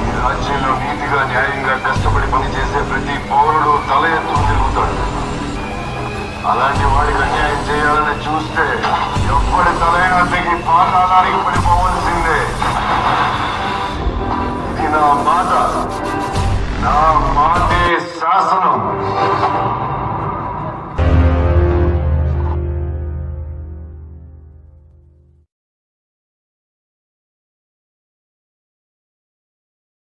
ఈ రాజ్యంలో నీతిగా న్యాయంగా కష్టపడి పనిచేసే ప్రతి పౌరుడు తల ఎత్తు తిరుగుతాడు. అలాంటి వాడికి అన్యాయం చేయాలని చూస్తే ఎప్పటి తలైనా తెగి పాతాళానికి పడిపోవలసిందే. ఇది నా మాట నా మాటే శాసనం.